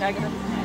Diagonal.